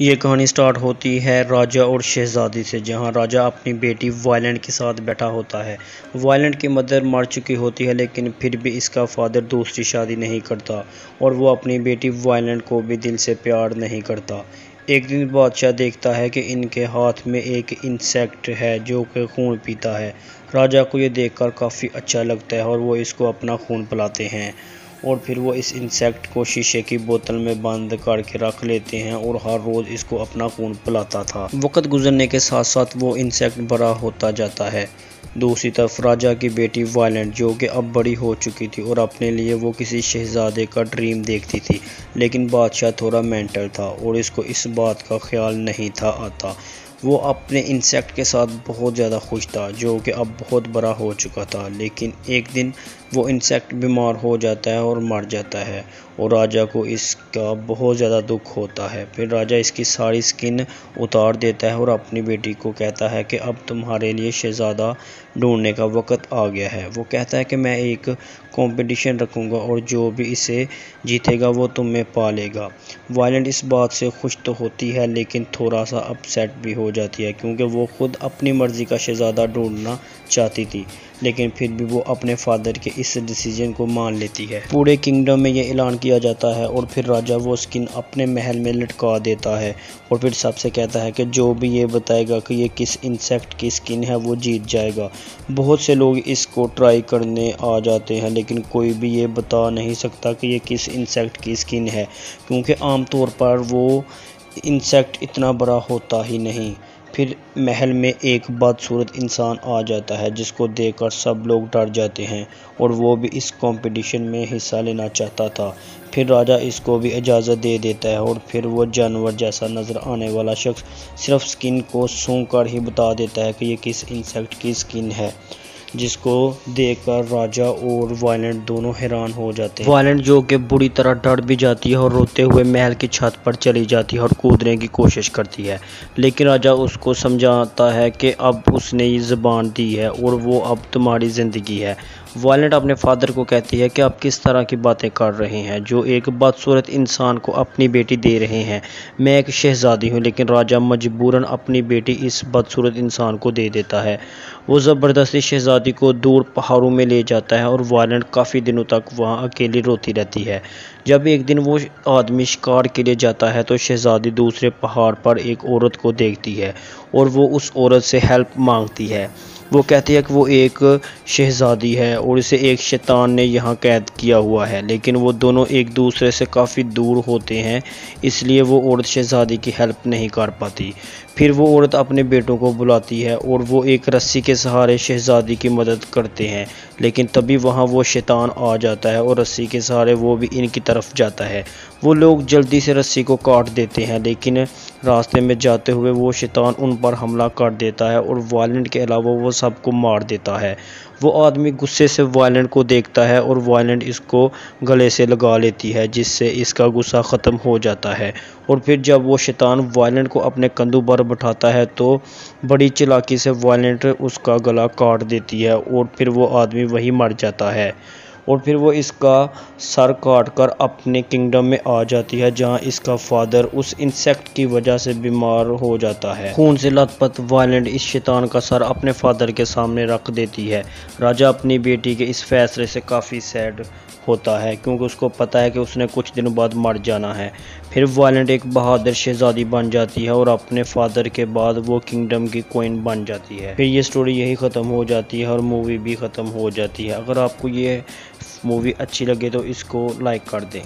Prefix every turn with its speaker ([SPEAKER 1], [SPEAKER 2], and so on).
[SPEAKER 1] ये कहानी स्टार्ट होती है राजा और शहजादी से, जहाँ राजा अपनी बेटी वायलेंट के साथ बैठा होता है। वायलेंट की मदर मर चुकी होती है, लेकिन फिर भी इसका फादर दूसरी शादी नहीं करता और वो अपनी बेटी वायलेंट को भी दिल से प्यार नहीं करता। एक दिन बादशाह देखता है कि इनके हाथ में एक इंसेक्ट है जो कि खून पीता है। राजा को ये देखकर काफ़ी अच्छा लगता है और वो इसको अपना खून पिलाते हैं। और फिर वो इस इंसेक्ट को शीशे की बोतल में बंद करके रख लेते हैं और हर रोज़ इसको अपना खून पिलाता था। वक्त गुजरने के साथ साथ वो इंसेक्ट बड़ा होता जाता है। दूसरी तरफ़ राजा की बेटी वायलेंट जो कि अब बड़ी हो चुकी थी और अपने लिए वो किसी शहजादे का ड्रीम देखती थी, लेकिन बादशाह थोड़ा मेंटल था और इसको इस बात का ख्याल नहीं था आता। वो अपने इंसेक्ट के साथ बहुत ज़्यादा खुश था, जो कि अब बहुत बड़ा हो चुका था, लेकिन एक दिन वो इंसेक्ट बीमार हो जाता है और मर जाता है और राजा को इसका बहुत ज़्यादा दुख होता है। फिर राजा इसकी सारी स्किन उतार देता है और अपनी बेटी को कहता है कि अब तुम्हारे लिए शहज़ादा ढूँढने का वक्त आ गया है। वो कहता है कि मैं एक कंपटीशन रखूँगा और जो भी इसे जीतेगा वो तुम्हें पा लेगा वायलेंट इस बात से खुश तो होती है, लेकिन थोड़ा सा अपसेट भी हो जाती है क्योंकि वो खुद अपनी मर्ज़ी का शहज़ादा ढूंढना चाहती थी। लेकिन फिर भी वो अपने फादर के इस डिसीज़न को मान लेती है। पूरे किंगडम में ये ऐलान किया जाता है और फिर राजा वो स्किन अपने महल में लटका देता है और फिर सबसे कहता है कि जो भी ये बताएगा कि ये किस इंसेक्ट की स्किन है, वो जीत जाएगा। बहुत से लोग इसको ट्राई करने आ जाते हैं, लेकिन कोई भी ये बता नहीं सकता कि ये किस इंसेक्ट की स्किन है, क्योंकि आमतौर पर वो इंसेक्ट इतना बड़ा होता ही नहीं। फिर महल में एक बदसूरत इंसान आ जाता है, जिसको देखकर सब लोग डर जाते हैं और वो भी इस कंपटीशन में हिस्सा लेना चाहता था। फिर राजा इसको भी इजाज़त दे देता है और फिर वो जानवर जैसा नज़र आने वाला शख्स सिर्फ़ स्किन को सूंघ कर ही बता देता है कि ये किस इंसेक्ट की स्किन है। जिसको देखकर राजा और वायलेंट दोनों हैरान हो जाते हैं। वायलेंट जो कि बुरी तरह डर भी जाती है और रोते हुए महल की छत पर चली जाती है और कूदने की कोशिश करती है। लेकिन राजा उसको समझाता है कि अब उसने ये ज़बान दी है और वो अब तुम्हारी ज़िंदगी है। वायलेंट अपने फादर को कहती है कि आप किस तरह की बातें कर रहे हैं, जो एक बदसूरत इंसान को अपनी बेटी दे रहे हैं। मैं एक शहजादी हूँ, लेकिन राजा मजबूरन अपनी बेटी इस बदसूरत इंसान को दे देता है। वो ज़बरदस्ती शहजादी को दूर पहाड़ों में ले जाता है और वायलेंट काफ़ी दिनों तक वहाँ अकेली रोती रहती है। जब एक दिन वो आदमी शिकार के लिए जाता है तो शहजादी दूसरे पहाड़ पर एक औरत को देखती है और वो उस औरत से हेल्प मांगती है। वो कहती है कि वो एक शहज़ादी है और इसे एक शैतान ने यहाँ कैद किया हुआ है। लेकिन वो दोनों एक दूसरे से काफ़ी दूर होते हैं, इसलिए वो औरत शहज़ादी की हेल्प नहीं कर पाती। फिर वो औरत अपने बेटों को बुलाती है और वो एक रस्सी के सहारे शहज़ादी की मदद करते हैं। लेकिन तभी वहाँ वो शैतान आ जाता है और रस्सी के सहारे वो भी इनकी तरफ़ जाता है। वो लोग जल्दी से रस्सी को काट देते हैं, लेकिन रास्ते में जाते हुए वो शैतान उन पर हमला कर देता है और वायलेंट के अलावा वो सबको मार देता है। वो आदमी गुस्से से वायलेंट को देखता है और वायलेंट इसको गले से लगा लेती है, जिससे इसका गुस्सा ख़त्म हो जाता है। और फिर जब वो शैतान वायलेंट को अपने कंधों पर बैठाता है तो बड़ी चलाकी से वायलेंट उसका गला काट देती है और फिर वो आदमी वहीं मर जाता है। और फिर वो इसका सर काट कर अपने किंगडम में आ जाती है, जहाँ इसका फादर उस इंसेक्ट की वजह से बीमार हो जाता है। खून से लथपथ वायलेंट इस शैतान का सर अपने फादर के सामने रख देती है। राजा अपनी बेटी के इस फैसले से काफ़ी सैड होता है, क्योंकि उसको पता है कि उसने कुछ दिनों बाद मर जाना है। फिर वायलेंट एक बहादुर शहजादी बन जाती है और अपने फादर के बाद वो किंगडम की कोइन बन जाती है। फिर ये स्टोरी यही ख़त्म हो जाती है और मूवी भी ख़त्म हो जाती है। अगर आपको ये मूवी अच्छी लगे तो इसको लाइक कर दें।